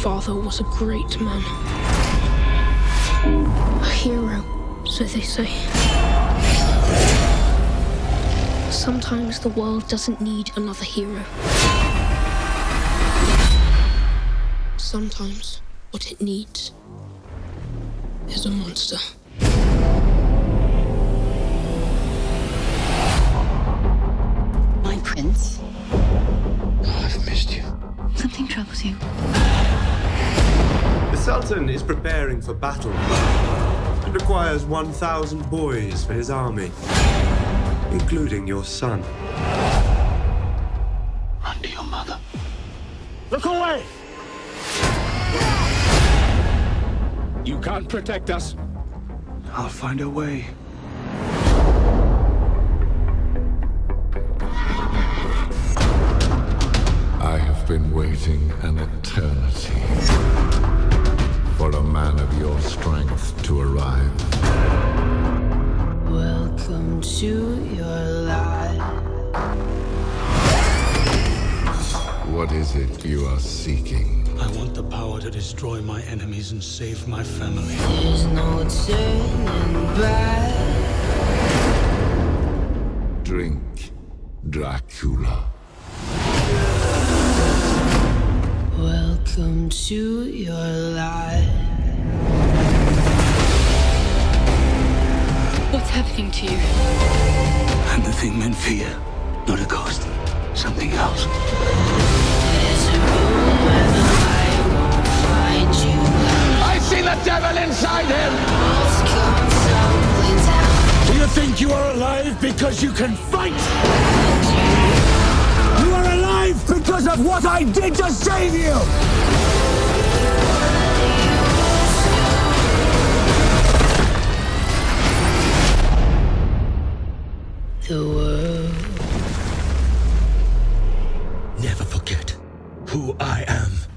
father was a great man. A hero, so they say. Sometimes the world doesn't need another hero. Sometimes what it needs is a monster. My prince, I've missed you. something troubles you. The Sultan is preparing for battle and requires 1,000 boys for his army, including your son. Run to your mother. Look away! You can't protect us. I'll find a way. I have been waiting an eternity strength to arrive. Welcome to your life. What is it you are seeking? I want the power to destroy my enemies and save my family. There's no turning back. Drink, Dracula. Welcome to your life. What's happening to you? I'm the thing men fear, not a ghost. Something else. There's a room the light won't find you. I see the devil inside him! Walls come tumbling down. Do you think you are alive because you can fight? You are alive because of what I did to save you! who I am.